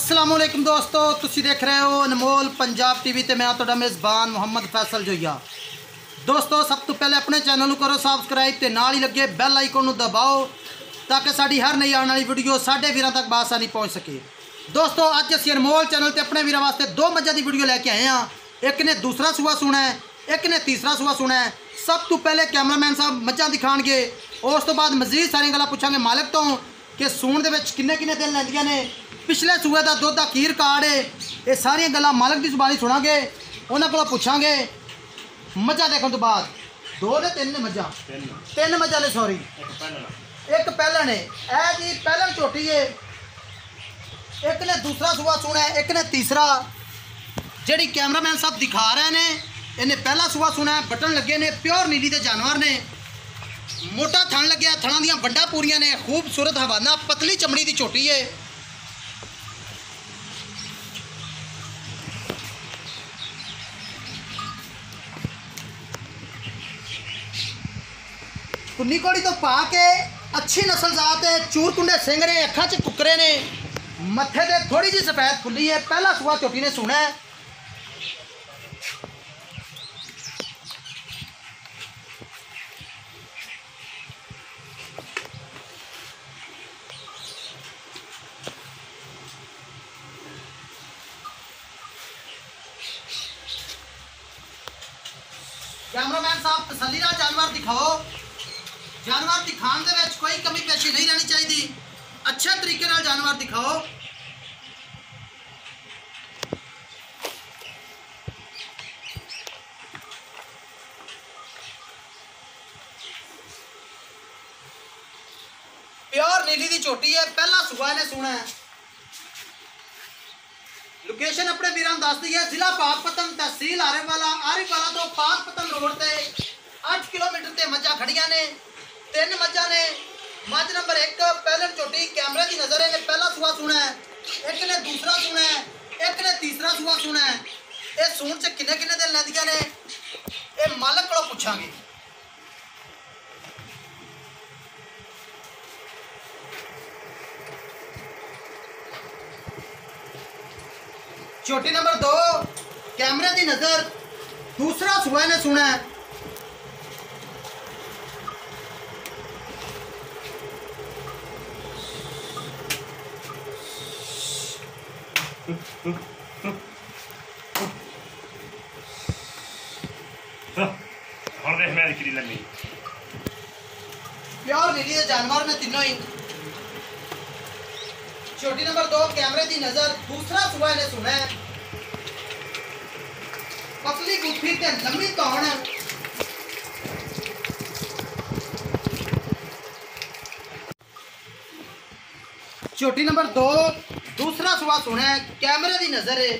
ਅਸਲਾਮ ਵਾਲੇਕੁਮ ਦੋਸਤੋ, ਤੁਸੀਂ ਦੇਖ ਰਹੇ ਹੋ ਅਨਮੋਲ ਪੰਜਾਬ ਟੀਵੀ ਤੇ ਮੈਂ ਤੁਹਾਡਾ ਮੇਜ਼ਬਾਨ ਮੁਹੰਮਦ ਫੈਸਲ ਜੋਈਆ। ਦੋਸਤੋ, ਸਭ ਤੋਂ ਪਹਿਲੇ ਆਪਣੇ ਚੈਨਲ ਨੂੰ ਕਰੋ ਸਬਸਕ੍ਰਾਈਬ ਤੇ ਨਾਲ ਹੀ ਲੱਗੇ ਬੈਲ ਆਈਕਨ ਨੂੰ ਦਬਾਓ ਤਾਂ ਕਿ ਸਾਡੀ ਹਰ ਨਈ ਆਉਣ ਵਾਲੀ ਵੀਡੀਓ ਸਾਡੇ ਵੀਰਾਂ ਤੱਕ ਬਾਸਾਨੀ ਪਹੁੰਚ ਸਕੇ। ਦੋਸਤੋ, ਅੱਜ ਅਸੀਂ ਅਨਮੋਲ ਚੈਨਲ ਤੇ ਆਪਣੇ ਵੀਰਾਂ ਵਾਸਤੇ ਦੋ ਮੱਝਾਂ ਦੀ ਵੀਡੀਓ ਲੈ ਕੇ ਆਏ ਹਾਂ। ਇੱਕ ਨੇ ਦੂਸਰਾ ਸੂਆ ਸੁਣਾ ਹੈ, ਇੱਕ ਨੇ ਤੀਸਰਾ ਸੂਆ ਸੁਣਾ ਹੈ। ਸਭ ਤੋਂ ਪਹਿਲੇ ਕੈਮਰਾਮੈਨ ਸਾਹਿਬ ਮੱਝਾਂ ਦਿਖਾਣਗੇ। ਉਸ ਤੋਂ ਬਾਅਦ ਮਜ਼ੀਦ ਸਾਰੀਆਂ ਗੱਲਾਂ ਪੁੱਛਾਂਗੇ ਮਾਲਕ ਤੋਂ ਕਿ ਸੂਣ ਦੇ ਵਿੱਚ ਕਿੰਨੇ ਕਿੰਨੇ ਦਿਨ ਲੈਂਦੀਆਂ ਨੇ ਪਿਛਲੇ ਸੂਏ ਦਾ ਦੁੱਧ ਦਾ ਕੀ ਰਿਕਾਰਡ ਹੈ ਇਹ ਸਾਰੀਆਂ ਗੱਲਾਂ ਮਾਲਕ ਦੀ ਜ਼ੁਬਾਨੀ ਸੁਣਾਂਗੇ ਉਹਨਾਂ ਕੋਲੋਂ ਪੁੱਛਾਂਗੇ ਮੱਝਾਂ ਦੇਖਣ ਤੋਂ ਬਾਅਦ ਦੋ ਨੇ ਤਿੰਨ ਨੇ ਮੱਝਾਂ ਤਿੰਨ ਤਿੰਨ ਮੱਝਾਂ ਨੇ ਸੌਰੀ ਇੱਕ ਪਹਿਲਾਂ ਇੱਕ ਪਹਿਲਣ ਹੈ ਇਹ ਜੀ ਪਹਿਲਣ ਝੋਟੀ ਹੈ ਇੱਕ ਨੇ ਦੂਸਰਾ ਸੂਆ ਸੁਣਾ ਹੈ ਇੱਕ ਨੇ ਤੀਸਰਾ ਜਿਹੜੀ ਕੈਮਰਾਮੈਨ ਸਾਹਿਬ ਦਿਖਾ ਰਹੇ ਨੇ ਇਹਨੇ ਪਹਿਲਾ ਸੂਆ ਸੁਣਾ ਹੈ ਬਟਨ ਲੱਗੇ ਨੇ ਪਿਓਰ ਨੀਲੀ ਦੇ ਜਾਨਵਰ ਨੇ ਮੋਟਾ ਥਣ ਲੱਗਿਆ ਥਣਾਂ ਦੀਆਂ ਵੱਡਾ ਪੂਰੀਆਂ ਨੇ ਖੂਬਸੂਰਤ ਹਵਾਨਾ ਪਤਲੀ ਚਮੜੀ ਦੀ ਝੋਟੀ ਹੈ कुन्नी निकोड़ी तो पा के अच्छी नस्ल जात है, चूर कुंडे सिंह ने, अखा च कुकरे ने। मथे ते थोड़ी जी सफ़ेद फुली है, पहला सुबह चोटी ने सुना है। कैमरामैन साहब तसली जानवर दिखाओ। ਜਾਨਵਰ ਦਿਖਾਉਣ ਦੇ ਵਿੱਚ ਕੋਈ ਕਮੀ ਪੇਸ਼ੀ ਨਹੀਂ ਰਹਿਣੀ ਚਾਹੀਦੀ ਅੱਛੇ ਤਰੀਕੇ ਨਾਲ ਜਾਨਵਰ ਦਿਖਾਓ ਪਿਓਰ ਨੀਲੀ ਦੀ ਝੋਟੀ ਹੈ ਪਹਿਲਾ ਸੂਆ ਨੇ ਸੁਣਾ ਹੈ ਲੋਕੇਸ਼ਨ ਆਪਣੇ ਵੀਰਾਂ ਨੂੰ ਦੱਸ ਦਈਏ ਜ਼ਿਲ੍ਹਾ ਪਾਕਪਤਨ ਤਹਿਸੀਲ ਆਰੇਵਾਲਾ ਆਰੇਵਾਲਾ ਤੋਂ ਪਾਕਪਤਨ ਰੋਡ ਤੇ 8 ਕਿਲੋਮੀਟਰ ਤੇ ਮੱਝਾਂ ਖੜੀਆਂ ਨੇ ਤਿੰਨ ਮੱਝਾਂ ਨੇ ਮੱਝ ਨੰਬਰ 1 ਪਹਿਲਣ ਝੋਟੀ ਕੈਮਰੇ ਦੀ ਨਜ਼ਰ ਹੈ ਨੇ ਪਹਿਲਾ ਸੂਆ ਸੁਣਾ ਹੈ ਇੱਕ ਨੇ ਦੂਸਰਾ ਸੁਣਾ ਹੈ ਇੱਕ ਨੇ ਤੀਸਰਾ ਸੂਆ ਸੁਣਾ ਹੈ ਇਹ ਸੂਣ ਚ ਕਿੰਨੇ ਕਿੰਨੇ ਦਿਨ ਲੈਂਦੀਆਂ ਨੇ ਇਹ ਮਾਲਕ ਕੋਲੋਂ ਪੁੱਛਾਂਗੇ ਛੋਟੀ ਨੰਬਰ 2 ਕੈਮਰੇ ਦੀ ਨਜ਼ਰ ਦੂਸਰਾ ਸੂਆ ਨੇ ਸੁਣਾ ਹੈ और देख मेरी किरी लग गई प्योर रिलीज़ जानवर में तीनों ही छोटी नंबर दो कैमरे की नज़र दूसरा सुबह ने सुना है पतली गुफी ते लंबी तौण छोटी नंबर दो ਦੂਸਰਾ ਸੂਆ ਸੁਣਾ ਹੈ ਕੈਮਰੇ ਦੀ ਨਜ਼ਰ ਹੈ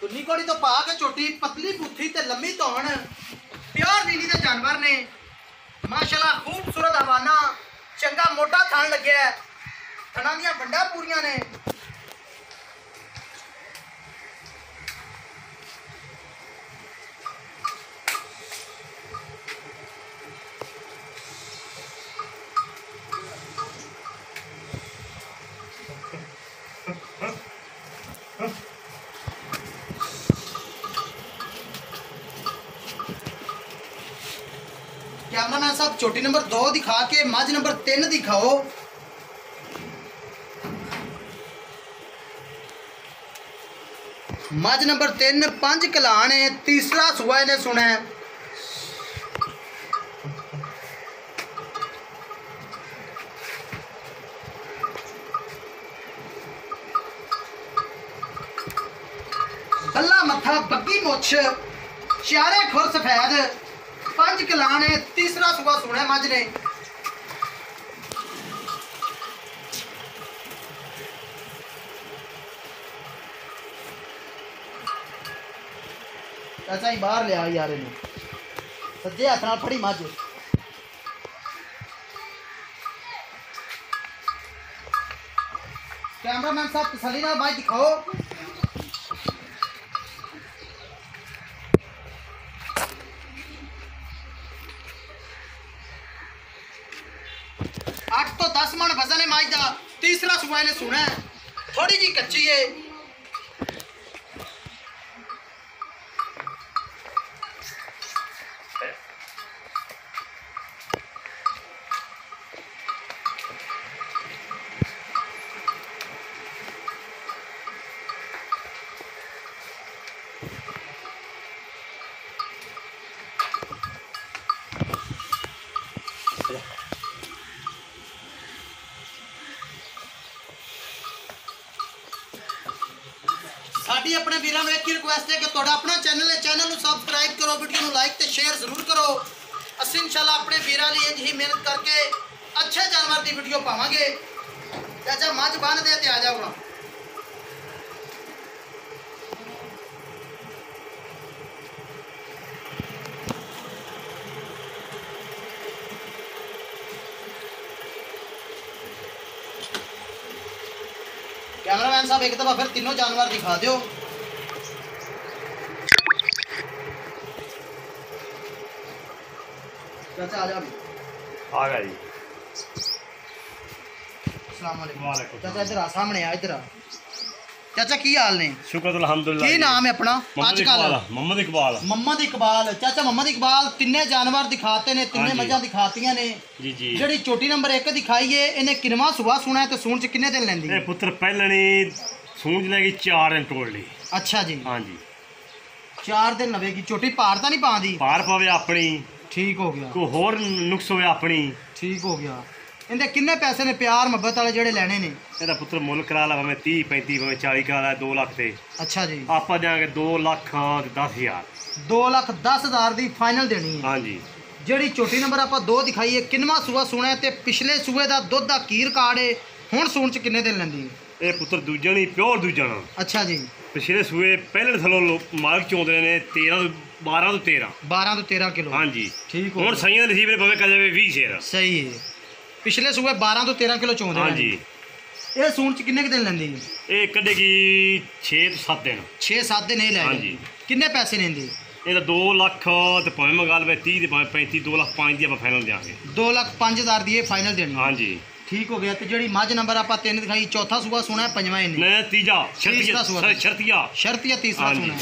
ਤੁੰਨੀ ਕੋੜੀ ਤੋਂ ਪਾ ਕੇ ਛੋਟੀ ਪਤਲੀ ਬੁੱਥੀ ਤੇ ਲੰਮੀ ਧੌਣ ਪਿਓਰ ਨੀਲੀ ਦੇ ਜਾਨਵਰ ਨੇ ਮਾਸ਼ਾਅੱਲਾ ਖੂਬਸੂਰਤ ਹਵਾਨਾ ਚੰਗਾ ਮੋਟਾ ਥਣ ਲੱਗਿਆ ਹੈ। ਥਣਾਂ ਦੀਆਂ ਵੱਡਾ ਪੂਰੀਆਂ ਨੇ कैमरा मैन साहब, चोटी नंबर दो दिखा के मज नंबर तीन दिखाओ। मज नंबर तीन पाँच कला तीसरा सुबह इन्हें सुना है। बल्ला मथा बग्गी मुछ चारे खुर सफ़ेद। पंज कलान तीसरा सुबह सुना मज ने चाचा ही बाहर लिया यार इन सज्जे हाथ न फड़ी मज कैमरामैन साहब तसली भाई दिखाओ ने माजदा तीसरा सूबा ने सुना है। थोड़ी जी कच्ची है। ਸਾਡੀ ਆਪਣੇ ਵੀਰਾਂ ਨੂੰ ਇੱਕ ਹੀ ਰਿਕੁਐਸਟ ਹੈ ਕਿ ਤੁਹਾਡਾ ਆਪਣਾ ਚੈਨਲ ਹੈ ਚੈਨਲ ਨੂੰ ਸਬਸਕ੍ਰਾਈਬ ਕਰੋ ਵੀਡੀਓ ਨੂੰ ਲਾਈਕ ਤੇ ਸ਼ੇਅਰ ਜ਼ਰੂਰ ਕਰੋ। ਅਸੀਂ ਇਨਸ਼ਾਅੱਲਾ ਆਪਣੇ ਵੀਰਾਂ ਲਈ ਇੰਜ ਹੀ ਮਿਹਨਤ ਕਰਕੇ ਅੱਛੇ ਜਾਨਵਰ ਦੀ ਵੀਡੀਓ ਪਾਵਾਂਗੇ। ਚਾਚਾ, ਮੱਝ ਬੰਨ ਦੇ ਤੇ ਆ ਜਾਊਗਾ कैमरामैन साहब एक दफ़ा फिर तीनों जानवर दिखा दो चाचा आ जा आ गया जी अस्सलाम वालेकुम वालेकुम चाचा इधर आ सामने आ इधर आ ਚਾਚਾ ਕੀ ਹਾਲ ਨੇ? ਸ਼ੁਕਰ ਅਲਹਮਦੁਲਿਲਾ ਕੀ ਨਾਮ ਹੈ ਆਪਣਾ? ਅੱਜ ਕੱਲ ਮੁਹੰਮਦ ਇਕਬਾਲ ਮੁਹੰਮਦ ਇਕਬਾਲ। ਚਾਚਾ ਮੁਹੰਮਦ ਇਕਬਾਲ ਤਿੰਨੇ ਜਾਨਵਰ ਦਿਖਾਤੇ ਨੇ ਤਿੰਨੇ। ਮੱਝਾਂ ਦਿਖਾਤੀਆਂ ਨੇ। ਜੀ ਜੀ। ਜਿਹੜੀ ਚੋਟੀ ਨੰਬਰ 1 ਦਿਖਾਈ ਏ ਇਹਨੇ ਕਿਨਵਾ ਸੁਬਾਹ ਸੁਣਾ ਹੈ ਤੇ ਸੂਣ ਚ ਕਿੰਨੇ ਦਿਨ ਲੈਂਦੀ? ਇਹ ਹੈ? ਪੁੱਤਰ ਪਹਿਲਣੀ ਸੂਝ ਲੈ ਗਈ 4 ਦਿਨ ਤੋੜ ਲਈ। ਅੱਛਾ ਜੀ। ਹਾਂਜੀ। 4 ਦਿਨ ਲਵੇਗੀ। ਚੋਟੀ ਪਾਰ ਤਾਂ ਨਹੀਂ ਪਾਉਂਦੀ? ਪਾਰ ਪਵੇ ਆਪਣੀ। ਠੀਕ ਹੋ ਗਿਆ। ਕੋਈ ਹੋਰ ਨੁਕਸ ਹੋਵੇ ਆਪਣੀ। ਠੀਕ ਹੋ ਗਿਆ। ਇਹਦੇ ਕਿੰਨੇ ਪੈਸੇ ਨੇ ਪਿਆਰ ਮੁਹੱਬਤ ਵਾਲੇ ਜਿਹੜੇ ਲੈਣੇ ਨੇ? ਇਹਦਾ ਪੁੱਤਰ ਮੁੱਲ ਕਰਾ ਲਾ ਭਾਵੇਂ 30 35 ਭਾਵੇਂ 40 ਕਰਾ ਲਾ 2 ਲੱਖ ਤੇ। ਅੱਛਾ ਜੀ। ਆਪਾਂ ਦਿਆਂਗੇ 2 ਲੱਖ ਤੇ 10 ਹਜ਼ਾਰ। 2 ਲੱਖ 10 ਹਜ਼ਾਰ ਦੀ ਫਾਈਨਲ ਦੇਣੀ ਹੈ। ਹਾਂਜੀ। ਜਿਹੜੀ ਛੋਟੀ ਨੰਬਰ ਆਪਾਂ 2 ਦਿਖਾਈ ਹੈ ਕਿੰਨਵਾ ਸੂਆ ਸੁਣਾ ਹੈ ਤੇ ਪਿਛਲੇ ਸੂਏ ਦਾ ਦੁੱਧ ਦਾ ਕੀ ਰਿਕਾਰਡ ਹੈ ਹੁਣ ਸੂਣ ਚ ਕਿੰਨੇ ਦਿਨ ਲੈਂਦੀ ਹੈ? ਇਹ ਪੁੱਤਰ ਦੂਜਾ ਨਹੀਂ ਪਿਓਰ ਦੂਜਾ ਨਾ। ਅੱਛਾ ਜੀ। ਪਿਛਲੇ ਸੂਏ ਪਹਿਲੇ ਥਲੋਂ ਮਾਲਕ ਚੋਂਦੇ ਨੇ 13 ਤੋਂ 12 ਤੋਂ 13 12 ਤੋਂ 13 ਕਿਲੋ। ਹਾਂਜੀ। ਠੀਕ ਹੋ ਹੁਣ। ਸਹੀਆਂ ਦੇ ਨਸੀਬ ਨੇ ਭਾਵੇਂ ਕਰ ਜਾਵੇ 20 ਸ਼ੇਰ। ਸਹੀ ਹੈ। ਪਿਛਲੇ ਸੂਏ 12 ਤੋਂ 13 ਕਿਲੋ ਚੋਂਦੇ ਹਾਂਜੀ। ਇਹ ਸੂਣ ਚ ਕਿੰਨੇ ਕੁ ਦਿਨ ਲੈਂਦੀ ਹੈ ਇਹ ਕੱਢੇਗੀ 6 ਤੋਂ 7 ਦਿਨ। 6-7 ਦਿਨ ਇਹ ਲੈ ਹਾਂਜੀ। ਕਿੰਨੇ ਪੈਸੇ ਲੈਂਦੀ? ਇਹਦਾ 2 ਲੱਖ ਤੇ ਭਾਵੇਂ ਮੰਗਾ ਲਵੇ 30 ਤੇ ਭਾਵੇਂ 35 2 ਲੱਖ 5 ਦੀ ਆਪਾਂ ਫਾਈਨਲ ਦਿਆਂਗੇ। 2 ਲੱਖ 5000 ਦੀ ਇਹ ਫਾਈਨਲ ਦੇਣੀ। ਹੈ। ਹਾਂਜੀ। ਠੀਕ ਹੋ ਗਿਆ। ਤੇ ਜਿਹੜੀ ਮੱਝ ਨੰਬਰ ਆਪਾਂ ਤਿੰਨ ਦਿਖਾਈ ਚੌਥਾ ਸੂਆ ਸੁਣਾ ਪੰਜਵਾਂ ਇਹਨੇ ਨਹੀਂ। ਤੀਜਾ ਸ਼ਰਤੀਆ ਸ਼ਰਤੀਆ ਸ਼ਰਤੀਆ ਤੀਸਰਾ। ਸੁਣਾ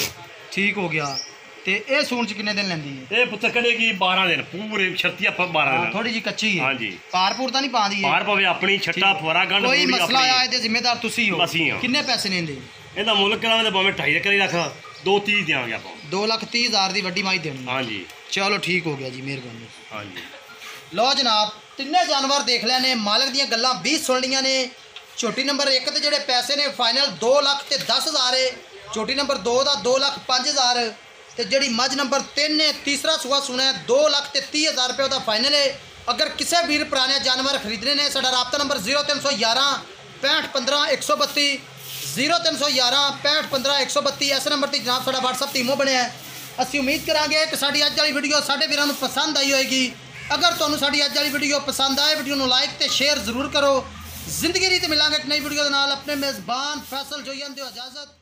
ਠੀਕ ਹੋ ਗਿਆ। ਤੇ ਇਹ ਸੂਣ ਚ ਕਿੰਨੇ ਦਿਨ ਲੈਂਦੀ ਹੈ? ਇਹ ਪੁੱਤਰ ਕੱਢੇਗੀ 12 ਦਿਨ ਪੂਰੇ ਸ਼ਰਤੀਆ ਪਰ 12 ਹਾਂ ਦਿਨ। ਥੋੜੀ ਜੀ ਕੱਚੀ ਹੈ। ਹਾਂਜੀ। ਪਾਰਪੂਰ ਤਾਂ ਨਹੀਂ ਪਾਉਂਦੀ ਪਾਰ ਪਵੇ ਆਪਣੀ ਛੱਟਾ ਫੁਆਰਾ ਗੰਢ ਕੋਈ ਪੂਰੀ ਮਸਲਾ ਆਪਣੀ। ਆਇਆ ਇਹਦੇ ਜ਼ਿੰਮੇਦਾਰ ਤੁਸੀਂ ਹੋ। ਅਸੀਂ ਹਾਂ। ਕਿੰਨੇ ਪੈਸੇ ਲੈਂਦੇ? ਇਹਦਾ ਮੁੱਲ ਕਰਾਂਗੇ ਤਾਂ ਭਾਵੇਂ 2.5 ਕਰੀ ਰੱਖ 2.30 ਦਿਆਂਗੇ ਆਪਾਂ। 2 ਲੱਖ 30 ਹਜ਼ਾਰ ਦੀ ਵੱਡੀ ਮਾਈ ਦੇਣੀ। ਹੈ। ਹਾਂਜੀ। ਚਲੋ ਠੀਕ ਹੋ ਗਿਆ ਜੀ ਮਿਹਰਬਾਨੀ। ਹਾਂਜੀ। ਲਓ ਜਨਾਬ ਤਿੰਨੇ ਜਾਨਵਰ ਦੇਖ ਲਿਆ ਨੇ ਮਾਲਕ ਦੀਆਂ ਗੱਲਾਂ 20 ਸੁਣ ਲਈਆਂ ਨੇ। ਛੋਟੀ ਨੰਬਰ 1 ਤੇ ਜਿਹੜੇ ਪੈਸੇ ਨੇ ਫਾਈਨਲ 2 ਲੱਖ ਤੇ 10 ਹਜ਼ਾਰ ਏ। ਛੋਟੀ ਨੰਬਰ 2 ਦਾ 2 ਲੱਖ 5 ਹਜ਼ਾਰ। ਤੇ ਜਿਹੜੀ ਮੱਝ ਨੰਬਰ 3 ਨੇ, ਤੀਸਰਾ ਸੂਆ ਸੁਣਿਆ 2 ਲੱਖ ਤੇ 30 ਹਜ਼ਾਰ ਰੁਪਏ ਉਹਦਾ ਫਾਈਨਲ ਏ। ਅਗਰ ਕਿਸੇ ਵੀਰ ਪੁਰਾਣੇ ਜਾਨਵਰ ਖਰੀਦਣੇ ਨੇ, ਸਾਡਾ ਰਾਬਤਾ ਨੰਬਰ 0311 6515 132 0311 6515 132 ਇਸ ਨੰਬਰ ਤੇ ਜਨਾਬ ਸਾਡਾ WhatsApp ਟੀਮੋ ਬਣਿਆ ਹੈ। ਅਸੀਂ ਉਮੀਦ ਕਰਾਂਗੇ ਕਿ ਸਾਡੀ ਅੱਜ ਵਾਲੀ ਵੀਡੀਓ ਸਾਡੇ ਵੀਰਾਂ ਨੂੰ ਪਸੰਦ ਆਈ ਹੋਏਗੀ। ਅਗਰ ਤੁਹਾਨੂੰ ਸਾਡੀ ਅੱਜ ਵਾਲੀ ਵੀਡੀਓ ਪਸੰਦ ਆਏ ਵੀਡੀਓ ਨੂੰ ਲਾਈਕ ਤੇ ਸ਼ੇਅਰ ਜ਼ਰੂਰ ਕਰੋ। ਜ਼ਿੰਦਗੀ ਰੀਤ ਮਿਲਾਂਗੇ ਇੱਕ ਨਈ ਵੀਡੀਓ ਦੇ ਨਾਲ। ਆਪਣੇ ਮੇਜ਼ਬਾਨ ਫੈਸਲ ਜੋਈਆਂ ਦਿਓ ਇਜਾਜ਼ਤ।